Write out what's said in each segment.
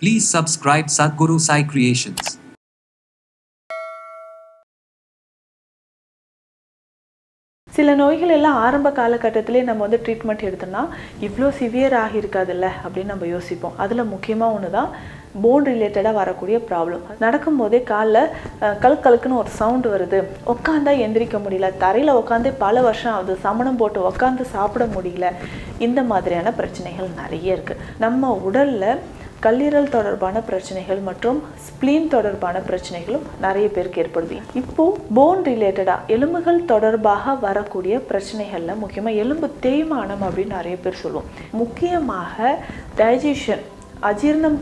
Please subscribe Sadhguru Sai Creations. சில நோய்கள் எல்லாம் ஆரம்ப காலகட்டத்திலே நம்ம வந்து ட்ரீட்மெண்ட் எடுத்தோம்னா இவ்வளோ சிவியர் ஆகியிருக்காதுல்ல அப்படின்னு நம்ம யோசிப்போம். அதில் முக்கியமாக ஒன்று தான் போன் ரிலேட்டடாக வரக்கூடிய ப்ராப்ளம் நடக்கும்போதே காலில் அஹ், கல் கலுக்குன்னு ஒரு சவுண்டு வருது. உட்காந்தா எந்திரிக்க முடியல. தரையில் உட்காந்து பல வருஷம் ஆகுது. சமணம் போட்டு உட்காந்து சாப்பிட முடியல. இந்த மாதிரியான பிரச்சனைகள் நிறைய இருக்குது நம்ம உடலில் கல்லீரல் தொடர்பான பிரச்சனைகள் மற்றும் ஸ்ப்ளீன் தொடர்பான பிரச்சனைகளும் நிறைய பேருக்கு ஏற்படுது. இப்போ போன் ரிலேட்டடாக எலும்புகள் தொடர்பாக வரக்கூடிய பிரச்சனைகள்ல முக்கியமாக எலும்பு தேய்மானம் அப்படின்னு நிறைய பேர் சொல்லுவோம். முக்கியமாக டைஜஷன் அஜீர்ணம்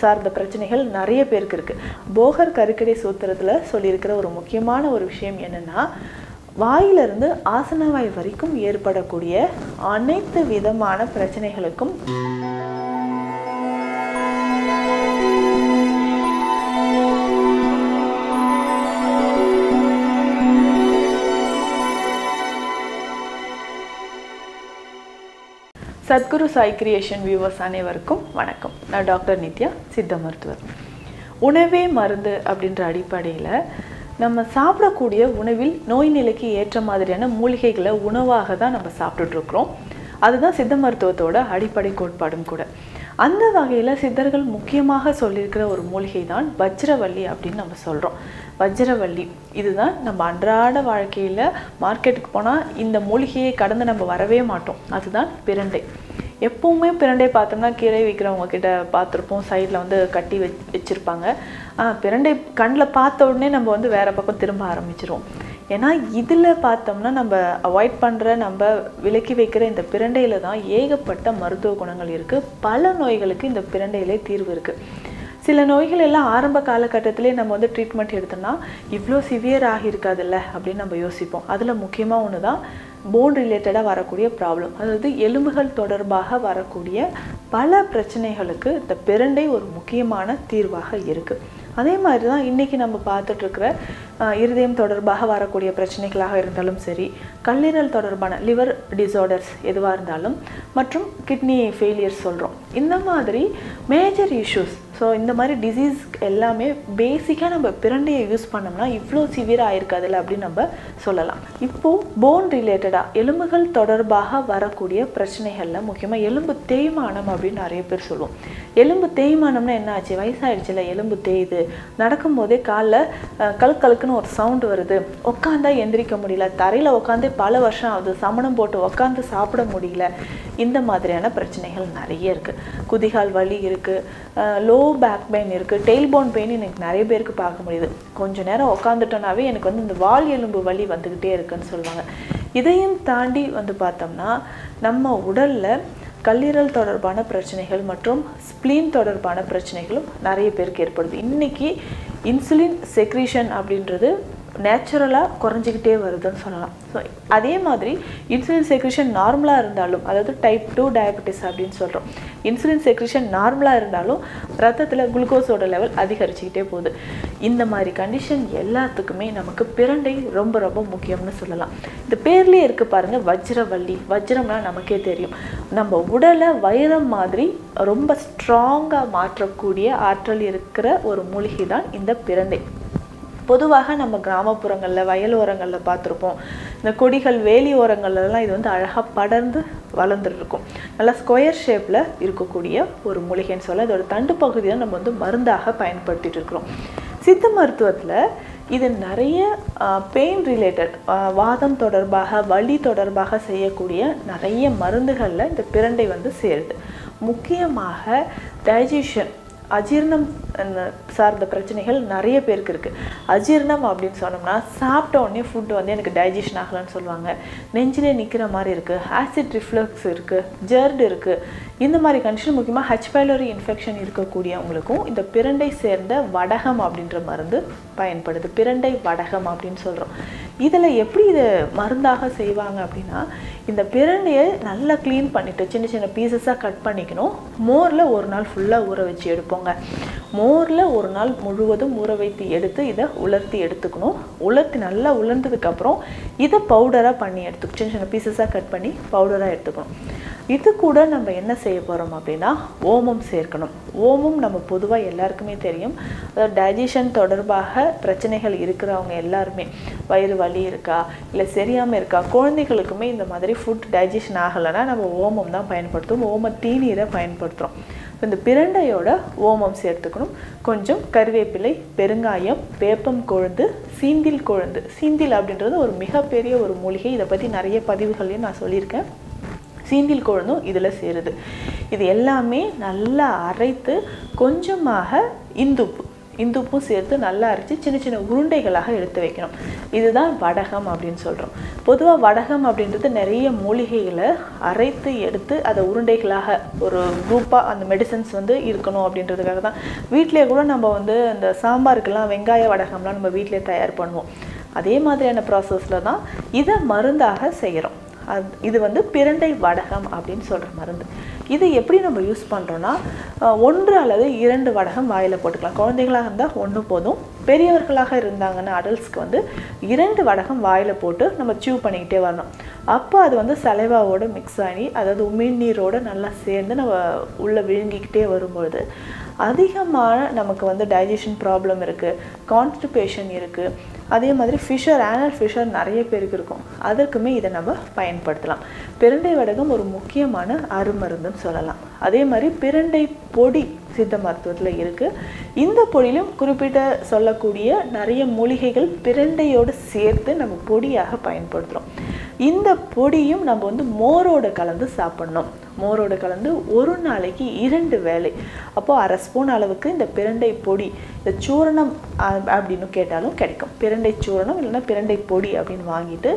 சார்ந்த பிரச்சனைகள் நிறைய பேருக்கு இருக்கு. போகர் கருக்கடை சூத்திரத்துல சொல்லியிருக்கிற ஒரு முக்கியமான ஒரு விஷயம் என்னன்னா வாயிலிருந்து ஆசனவாய் வரைக்கும் ஏற்படக்கூடிய அனைத்து விதமான பிரச்சனைகளுக்கும் சத்குரு சாய் கிரியேஷன் வியூவர்ஸ் அனைவருக்கும் வணக்கம். நான் டாக்டர் நித்யா சித்த மருத்துவர். உணவே மருந்து அப்படின்ற அடிப்படையில் நம்ம சாப்பிடக்கூடிய உணவில் நோய் நிலைக்கு ஏற்ற மாதிரியான மூலிகைகளை உணவாக தான் நம்ம சாப்பிட்டுட்டு இருக்கிறோம். அதுதான் சித்த மருத்துவத்தோட அடிப்படை கோட்பாடும் கூட. அந்த வகையில் சித்தர்கள் முக்கியமாக சொல்லியிருக்கிற ஒரு மூலிகை தான் வஜ்ரவள்ளி அப்படின்னு நம்ம சொல்கிறோம் வஜ்ரவள்ளி இதுதான் நம்ம அன்றாட வாழ்க்கையில் மார்க்கெட்டுக்கு போனால் இந்த மூலிகையை கடந்து நம்ம வரவே மாட்டோம். அதுதான் பிரண்டை. எப்பவுமே பிரண்டை பார்த்தோம்னா கீரை விற்கிறவங்க கிட்ட பார்த்துருப்போம். சைடில் வந்து கட்டி வச் வச்சுருப்பாங்க. பிரண்டை கண்ணில் பார்த்த உடனே நம்ம வந்து வேறு பக்கம் திரும்ப ஆரம்பிச்சிருவோம். ஏன்னா இதில் பார்த்தோம்னா நம்ம அவாய்ட் பண்ணுற நம்ம விலக்கி வைக்கிற இந்த பிரண்டையில் தான் ஏகப்பட்ட மருத்துவ குணங்கள் இருக்குது பல நோய்களுக்கு இந்த பிரண்டையிலே தீர்வு இருக்குது சில நோய்கள் எல்லாம் ஆரம்ப காலகட்டத்திலே நம்ம வந்து ட்ரீட்மெண்ட் எடுத்தோம்னா இவ்வளோ சிவியர் ஆகியிருக்காதுல்ல அப்படின்னு நம்ம யோசிப்போம். அதில் முக்கியமாக ஒன்று தான் போன் ரிலேட்டடாக வரக்கூடிய ப்ராப்ளம் அதாவது எலும்புகள் தொடர்பாக வரக்கூடிய பல பிரச்சனைகளுக்கு இந்த பிரண்டை ஒரு முக்கியமான தீர்வாக இருக்குது அதே மாதிரி தான் இன்றைக்கி நம்ம பார்த்துட்ருக்கிற இருதயம் தொடர்பாக வரக்கூடிய பிரச்சனைகளாக இருந்தாலும் சரி கல்லீரல் தொடர்பான லிவர் டிசார்டர்ஸ் எதுவாக இருந்தாலும் மற்றும் கிட்னி ஃபெயிலியர்ஸ் சொல்கிறோம் இந்த மாதிரி மேஜர் இஷ்யூஸ் ஸோ இந்த மாதிரி டிசீஸ் எல்லாமே பேசிக்காக நம்ம பிரண்டையை யூஸ் பண்ணோம்னா இவ்வளோ சிவியராக இருக்காதுல்ல அப்படின்னு நம்ம சொல்லலாம். இப்போது போன் ரிலேட்டடாக எலும்புகள் தொடர்பாக வரக்கூடிய பிரச்சனைகளில் முக்கியமாக எலும்பு தேய்மானம் அப்படின்னு நிறைய பேர் சொல்லுவோம். எலும்பு தேய்மானம்னா என்ன ஆச்சு? வயசாகிடுச்சுல எலும்பு தேயுது. நடக்கும்போதே காலில் அஹ், ஒரு சவுண்டு வருது. உட்காந்தா எந்திரிக்க முடியல. தரையில் உட்காந்து பல வருஷம் ஆகுது. சமணம் போட்டு உட்காந்து சாப்பிட முடியல. இந்த மாதிரியான பிரச்சனைகள் நிறைய இருக்குது குதிகால் வலி இருக்குது லோ பேக் பெயின் இருக்குது டெயில் போன் பெயின் எனக்கு நிறைய பேருக்கு பார்க்க முடியுது. கொஞ்சம் நேரம் உட்காந்துட்டோன்னாவே எனக்கு வந்து இந்த வால் எலும்பு வலி வந்துக்கிட்டே இருக்குன்னு சொல்லுவாங்க. இதையும் தாண்டி வந்து பார்த்தோம்னா நம்ம உடலில் கல்லீரல் தொடர்பான பிரச்சனைகள் மற்றும் ஸ்ப்ளீன் தொடர்பான பிரச்சனைகளும் நிறைய பேருக்கு ஏற்படுது. இன்றைக்கி இன்சுலின் செக்ரீஷன் அப்படின்றது நேச்சுரலாக குறைஞ்சிக்கிட்டே வருதுன்னு சொல்லலாம். ஸோ அதே மாதிரி இன்சுலின் செக்ரிஷன் நார்மலாக இருந்தாலும் அதாவது டைப் டூ டயபெட்டிஸ் அப்படின்னு சொல்கிறோம் இன்சுலின் செக்ரிஷன் நார்மலாக இருந்தாலும் ரத்தத்தில் குளுக்கோஸோட லெவல் அதிகரிச்சுக்கிட்டே போகுது. இந்த மாதிரி கண்டிஷன் எல்லாத்துக்குமே நமக்கு பிரண்டை ரொம்ப ரொம்ப முக்கியம்னு சொல்லலாம். இந்த பேர்லேயே இருக்கு பாருங்கள் வஜ்ரவள்ளி. வஜ்ரம்னா நமக்கே தெரியும். நம்ம உடலை வைரம் மாதிரி ரொம்ப ஸ்ட்ராங்காக மாற்றக்கூடிய ஆற்றல் இருக்கிற ஒரு மூலிகை தான் இந்த பிரண்டை பொதுவாக நம்ம கிராமப்புறங்களில் வயல் ஓரங்களில் பார்த்துருப்போம். இந்த கொடிகள் வேலி ஓரங்கள்லாம் இது வந்து அழகாக படர்ந்து வளர்ந்துருக்கும். நல்லா ஸ்கொயர் ஷேப்பில் இருக்கக்கூடிய ஒரு மூலிகைன்னு சொல்ல இதோட தண்டு பகுதி தான் நம்ம வந்து மருந்தாக பயன்படுத்திகிட்டு இருக்கிறோம். சித்த மருத்துவத்தில் இது நிறைய பெயின் ரிலேட்டட் வாதம் தொடர்பாக வலி தொடர்பாக செய்யக்கூடிய நிறைய மருந்துகளில் இந்த பிரண்டை வந்து சேருது. முக்கியமாக டைஜஷன் அஜீர்ணம் சார்ந்த பிரச்சனைகள் நிறைய பேருக்கு இருக்குது அஜீர்ணம் அப்படின்னு சொன்னோம்னா சாப்பிட்ட உடனே ஃபுட்டு வந்து எனக்கு டைஜஷன் ஆகலைன்னு சொல்லுவாங்க. நெஞ்சிலே நிற்கிற மாதிரி இருக்குது ஆசிட் ரிஃப்ளக்ஸ் இருக்குது ஜெர்டு இருக்குது இந்த மாதிரி கண்டிஷன் முக்கியமாக ஹச் பைலரி இன்ஃபெக்ஷன் இருக்கக்கூடியவங்களுக்கும் இந்த பிரண்டை சேர்ந்த வடகம் அப்படின்ற மருந்து பயன்படுது. பிரண்டை வடகம் அப்படின்னு சொல்கிறோம் இதில் எப்படி இதை மருந்தாக செய்வாங்க அப்படின்னா இந்த பிரண்டையை நல்லா க்ளீன் பண்ணிவிட்டு சின்ன சின்ன பீசஸாக கட் பண்ணிக்கணும். மோரில் ஒரு நாள் ஃபுல்லாக ஊற வச்சு எடுப்போங்க. மோரில் ஒரு நாள் முழுவதும் ஊற வைத்து எடுத்து இதை உலர்த்தி எடுத்துக்கணும். உலர்த்தி நல்லா உலர்ந்ததுக்கப்புறம் இதை பவுடராக பண்ணி எடுத்துக்கணும். சின்ன சின்ன பீசஸாக கட் பண்ணி பவுடராக எடுத்துக்கணும். இது கூட நம்ம என்ன செய்ய போகிறோம் அப்படின்னா ஓமம் சேர்க்கணும். ஓமம் நம்ம பொதுவாக எல்லாருக்குமே தெரியும். அதாவது டைஜஷன் தொடர்பாக பிரச்சனைகள் இருக்கிறவங்க எல்லாருமே. வயிறு வலி இருக்கா இல்லை சரியாமல் இருக்கா குழந்தைகளுக்குமே இந்த மாதிரி ஃபுட் டைஜஷன் ஆகலைன்னா நம்ம ஓமம் தான் பயன்படுத்துவோம். ஓம தீநீரை பயன்படுத்துகிறோம் இந்த பிரண்டையோட ஓமம் சேர்த்துக்கணும். கொஞ்சம் கருவேப்பிலை பெருங்காயம் வேப்பம் கொழுந்து சீந்தில் கொழுந்து. சீந்தில் அப்படின்றது ஒரு மிகப்பெரிய ஒரு மூலிகை. இதை பற்றி நிறைய பதிவுகளையும் நான் சொல்லியிருக்கேன். சீந்தில் கொழுந்தும் இதில் சேருது. இது எல்லாமே நல்லா அரைத்து கொஞ்சமாக இந்துப்பு இந்துப்பும் சேர்த்து நல்லா அரைச்சி சின்ன சின்ன உருண்டைகளாக எடுத்து வைக்கணும். இதுதான் வடகம் அப்படின்னு சொல்கிறோம் பொதுவாக வடகம் அப்படின்றது நிறைய மூலிகைகளை அரைத்து எடுத்து அதை உருண்டைகளாக ஒரு குரூப்பாக அந்த மெடிசன்ஸ் வந்து இருக்கணும் அப்படின்றதுக்காக தான். வீட்டிலே கூட நம்ம வந்து அந்த சாம்பாருக்கெல்லாம் வெங்காய வடகம்லாம் நம்ம வீட்டிலே தயார் பண்ணுவோம். அதே மாதிரியான ப்ராசஸில் தான் இதை மருந்தாக செய்கிறோம் அது இது வந்து பிரண்டை வடகம் அப்படின்னு சொல்கிற மருந்து. இது எப்படி நம்ம யூஸ் பண்ணுறோன்னா ஒன்று அல்லது இரண்டு வடகம் வாயில் போட்டுக்கலாம். குழந்தைங்களாக இருந்தால் ஒன்று போதும். பெரியவர்களாக இருந்தாங்கன்னா அடல்ட்ஸ்க்கு வந்து இரண்டு வடகம் வாயில் போட்டு நம்ம சியூ பண்ணிக்கிட்டே வரணும். அப்போ அது வந்து சலைவாவோட மிக்ஸ் ஆகி அதாவது உமிழ்நீரோடு நல்லா சேர்ந்து நம்ம உள்ளே விழுங்கிக்கிட்டே வரும்பொழுது அதிகமான நமக்கு வந்து டைஜஷன் ப்ராப்ளம் இருக்குது கான்ஸ்டிபேஷன் இருக்குது அதே மாதிரி ஃபிஷர் ஆனல் ஃபிஷர் நிறைய பேருக்கு இருக்கும். அதற்குமே இதை நம்ம பயன்படுத்தலாம். பிரண்டை வடகம் ஒரு முக்கியமான அருமருந்துன்னு சொல்லலாம். அதே மாதிரி பிரண்டை பொடி சித்த மருத்துவத்தில் இருக்குது இந்த பொடியிலும் குறிப்பிட்ட சொல்லக்கூடிய நிறைய மூலிகைகள் பிரண்டையோடு சேர்த்து நம்ம பொடியாக பயன்படுத்துகிறோம் இந்த பொடியும் நம்ம வந்து மோரோடு கலந்து சாப்பிட்ணும். மோரோடு கலந்து ஒரு நாளைக்கு இரண்டு வேலை அப்போது அரை ஸ்பூன் அளவுக்கு இந்த பிரண்டை பொடி இந்த சூரணம் அப்படின்னு கேட்டாலும் கிடைக்கும். பிரண்டை சூரணம் இல்லைன்னா பிரண்டை பொடி அப்படின்னு வாங்கிட்டு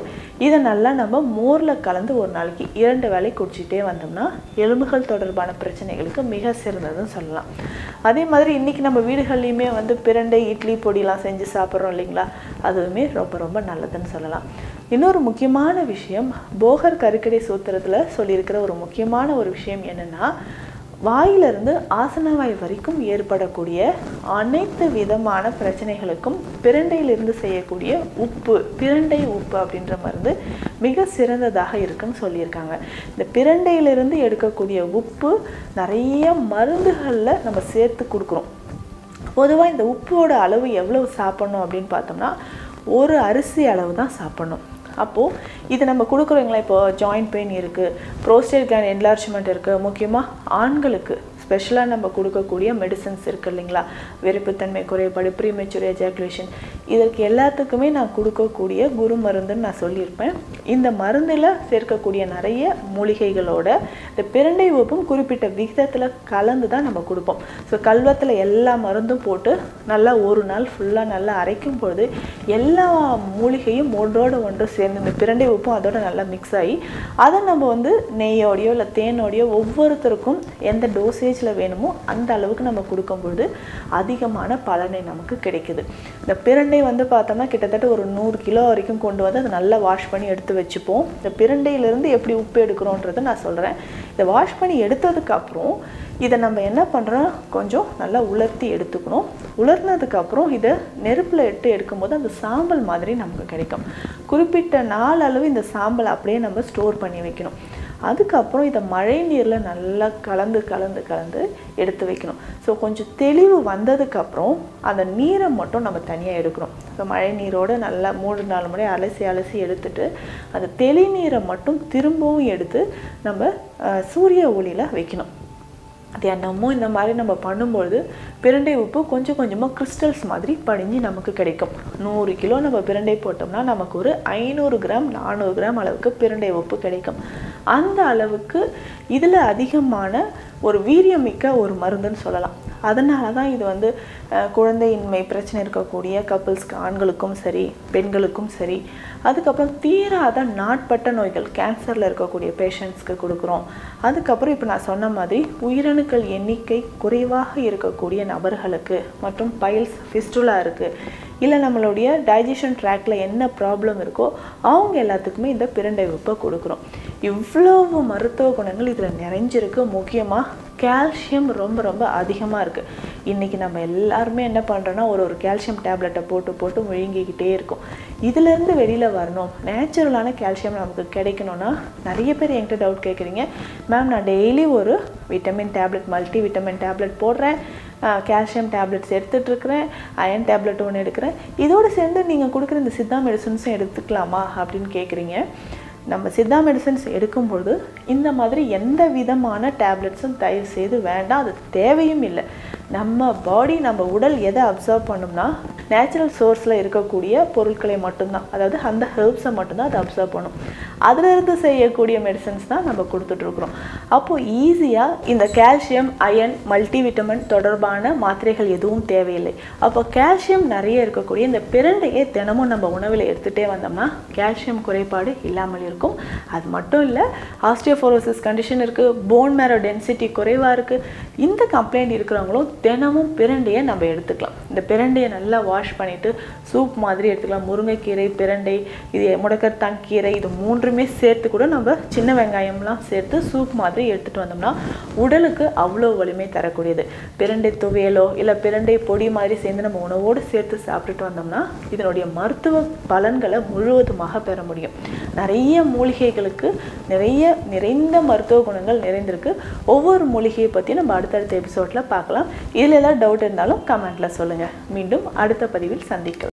இதை நல்லா நம்ம மோரில் கலந்து ஒரு நாளைக்கு இரண்டு வேலை குடிச்சிட்டே வந்தோம்னா எலும்புகள் தொடர்பான பிரச்சனைகளுக்கு மிக சிறந்ததுன்னு சொல்லலாம். அதே மாதிரி இன்றைக்கி நம்ம வீடுகள்லையுமே வந்து பிரண்டை இட்லி பொடிலாம் செஞ்சு சாப்பிட்றோம் இல்லைங்களா? அதுவுமே ரொம்ப ரொம்ப நல்லதுன்னு சொல்லலாம். இன்னொரு முக்கியமான விஷயம் போகர் கருக்கடை சூத்திரத்தில் சொல்லியிருக்கிற ஒரு முக்கியமான ஒரு விஷயம் என்னென்னா வாயிலிருந்து ஆசனவாய் வரைக்கும் ஏற்படக்கூடிய அனைத்து விதமான பிரச்சனைகளுக்கும் பிரண்டையிலிருந்து செய்யக்கூடிய உப்பு பிரண்டை உப்பு அப்படின்ற மருந்து மிக சிறந்ததாக இருக்குன்னு சொல்லியிருக்காங்க. இந்த பிரண்டையிலிருந்து எடுக்கக்கூடிய உப்பு நிறைய மருந்துகளில் நம்ம சேர்த்து கொடுக்குறோம். பொதுவாக இந்த உப்போட அளவு எவ்வளவு சாப்பிடணும் அப்படின்னு பார்த்தோம்னா ஒரு அரிசி அளவு தான் சாப்பிடணும். அப்போது இது நம்ம கொடுக்குறவங்களா இப்போ ஜாயிண்ட் பெயின் இருக்குது ப்ரோஸ்டேட் கேன் என்லார்ஜ்மெண்ட் இருக்குது முக்கியமாக ஆண்களுக்கு. ஸ்பெஷலாக நம்ம கொடுக்கக்கூடிய மெடிசன்ஸ் இருக்குது இல்லைங்களா? வெறுப்புத்தன்மை குறைபாடு ப்ரீமெச்சூர் எஜாகுலேஷன் இதற்கு எல்லாத்துக்குமே நான் கொடுக்கக்கூடிய குரு மருந்துன்னு நான் சொல்லியிருப்பேன். இந்த மருந்தில் சேர்க்கக்கூடிய நிறைய மூலிகைகளோட இந்த பிரண்டை உப்பும் குறிப்பிட்ட விகிதத்தில் கலந்து தான் நம்ம கொடுப்போம். ஸோ கல்வத்தில் எல்லா மருந்தும் போட்டு நல்லா ஒரு நாள் ஃபுல்லாக நல்லா அரைக்கும் பொழுது எல்லா மூலிகையும் ஒன்றோடு ஒன்று சேர்ந்து இந்த பிரண்டை உப்பும் அதோட நல்லா மிக்ஸ் ஆகி அதை நம்ம வந்து நெய்யோடையோ இல்லை தேனோடையோ ஒவ்வொருத்தருக்கும் எந்த டோசேஜில் வேணுமோ அந்த அளவுக்கு நம்ம கொடுக்கும்பொழுது அதிகமான பலனை நமக்கு கிடைக்குது. இந்த பிரண்டை வந்து பார்த்தோம்னா கிட்டத்தட்ட ஒரு நூறு கிலோ வரைக்கும் கொண்டு வந்து அதை நல்லா வாஷ் பண்ணி எடுத்து வச்சுப்போம். இந்த பிரண்டையிலேருந்து எப்படி உப்பு எடுக்கிறோன்றதை நான் சொல்கிறேன் இதை வாஷ் பண்ணி எடுத்ததுக்கப்புறம் இதை நம்ம என்ன பண்ணுறோம் கொஞ்சம் நல்லா உலர்த்தி எடுத்துக்கணும். உலர்னதுக்கப்புறம் இதை நெருப்பில் இட்டு எடுக்கும்போது அந்த சாம்பல் மாதிரி நமக்கு கிடைக்கும். குறிப்பிட்ட நாள் அளவு இந்த சாம்பல் அப்படியே நம்ம ஸ்டோர் பண்ணி வைக்கணும். அதுக்கப்புறம் இதை மழை நீரில் நல்லா கலந்து கலந்து கலந்து எடுத்து வைக்கணும். ஸோ கொஞ்சம் தெளிவு வந்ததுக்கப்புறம் அந்த நீரை மட்டும் நம்ம தனியாக எடுக்கணும். ஸோ மழை நீரோடு நல்லா மூணு நாலு முறை அலசி அலசி எடுத்துட்டு அந்த தெளி நீரை மட்டும் திரும்பவும் எடுத்து நம்ம சூரிய ஒளியில் வைக்கணும். தியானமும் இந்த மாதிரி நம்ம பண்ணும்பொழுது பிரண்டை உப்பு கொஞ்சம் கொஞ்சமாக கிறிஸ்டல்ஸ் மாதிரி படிஞ்சு நமக்கு கிடைக்கும். நூறு கிலோ நம்ம பிரண்டை போட்டோம்னா நமக்கு ஒரு ஐநூறு கிராம் நானூறு கிராம் அளவுக்கு பிரண்டை உப்பு கிடைக்கும். அந்த அளவுக்கு இதில் அதிகமான ஒரு வீரியமிக்க ஒரு மருந்துன்னு சொல்லலாம். அதனால தான் இது வந்து குழந்தையின்மை பிரச்சனை இருக்கக்கூடிய கப்புள்ஸ்க்கு ஆண்களுக்கும் சரி பெண்களுக்கும் சரி. அதுக்கப்புறம் தீராத நாட்பட்ட நோய்கள் கேன்சரில் இருக்கக்கூடிய பேஷண்ட்ஸ்க்கு கொடுக்குறோம். அதுக்கப்புறம் இப்போ நான் சொன்ன மாதிரி உயிரணுக்கள் எண்ணிக்கை குறைவாக இருக்கக்கூடிய நபர்களுக்கு மற்றும் பைல்ஸ் ஃபிஸ்டுலா இருக்குது இல்லை நம்மளுடைய டைஜஷன் ட்ராக்ல என்ன ப்ராப்ளம் இருக்கோ அவங்க எல்லாத்துக்குமே இந்த பிரண்டை உப்பை கொடுக்குறோம். இவ்வளவு மருத்துவ குணங்கள் இதில் நிறைஞ்சிருக்கு. முக்கியமாக கால்சியம் ரொம்ப ரொம்ப அதிகமாக இருக்குது இன்றைக்கி நம்ம எல்லாருமே என்ன பண்ணுறோன்னா ஒரு ஒரு கால்சியம் டேப்லெட்டை போட்டு போட்டு முழுங்கிக்கிட்டே இருக்கும். இதுலேருந்து வெளியில் வரணும். நேச்சுரலான கால்சியம் நமக்கு கிடைக்கணும்னா நிறைய பேர் என்கிட்ட டவுட் கேட்குறீங்க. மேம் நான் டெய்லி ஒரு vitamin tablet multi vitamin tablet போடுறேன். கால்சியம் டேப்லெட்ஸ் எடுத்துகிட்ருக்கிறேன் அயன் டேப்லெட் ஒன்று எடுக்கிறேன். இதோடு சேர்ந்து நீங்கள் கொடுக்குற இந்த சித்தா மெடிசன்ஸும் எடுத்துக்கலாமா அப்படின்னு கேட்குறீங்க நம்ம சித்தா மெடிசன்ஸ் எடுக்கும்பொழுது இந்த மாதிரி எந்த விதமான டேப்லெட்ஸும் தயவு செய்து வேண்டாம் அது தேவையும் இல்லை. நம்ம பாடி நம்ம உடல் எதை அப்சர்வ் பண்ணும்னா நேச்சுரல் சோர்ஸில் இருக்கக்கூடிய பொருட்களை மட்டும்தான். அதாவது அந்த ஹெர்ப்ஸை மட்டும்தான் அதை அப்சர்வ் பண்ணும். அதிலிருந்து செய்யக்கூடிய மெடிசன்ஸ் தான் நம்ம கொடுத்துட்ருக்குறோம் அப்போது ஈஸியாக இந்த கால்சியம் அயன் மல்டிவிட்டமின் தொடர்பான மாத்திரைகள் எதுவும் தேவையில்லை. அப்போ கால்சியம் நிறைய இருக்கக்கூடிய இந்த பிரண்டையை தினமும் நம்ம உணவில் எடுத்துகிட்டே வந்தோம்னா கால்சியம் குறைபாடு இல்லாமல் இருக்கும். அது மட்டும் இல்லை ஆஸ்டியோஃபோரோசிஸ் கண்டிஷன் இருக்குது போன் மேரோ டென்சிட்டி குறைவாக இருக்குது இந்த கம்ப்ளைண்ட் இருக்கிறவங்களும் தினமும் பிரண்டையை நம்ம எடுத்துக்கலாம். இந்த பிரண்டையை நல்லா வாஷ் பண்ணிவிட்டு சூப் மாதிரி எடுத்துக்கலாம். முருங்கைக்கீரை பிரண்டை இது முடக்கத்தான் கீரை இது மூன்றுமே சேர்த்து கூட நம்ம சின்ன வெங்காயம்லாம் சேர்த்து சூப் மாதிரி எடுத்துகிட்டு வந்தோம்னா உடலுக்கு அவ்வளோ வலிமை தரக்கூடியது. பிரண்டை துவையலோ இல்லை பிரண்டை பொடி மாதிரி சேர்ந்து நம்ம உணவோடு சேர்த்து சாப்பிட்டுட்டு வந்தோம்னா இதனுடைய மருத்துவ பலன்களை முழுவதுமாக பெற முடியும். நிறைய மூலிகைகளுக்கு நிறைய நிறைந்த மருத்துவ குணங்கள் நிறைந்திருக்கு. ஒவ்வொரு மூலிகையை பற்றி நம்ம அடுத்தடுத்த எபிசோடில் பார்க்கலாம். இதில் ஏதாவது டவுட் இருந்தாலும் கமெண்ட்டில் சொல்லுங்கள் மீண்டும் அடுத்த பதிவில் சந்திக்கலாம்.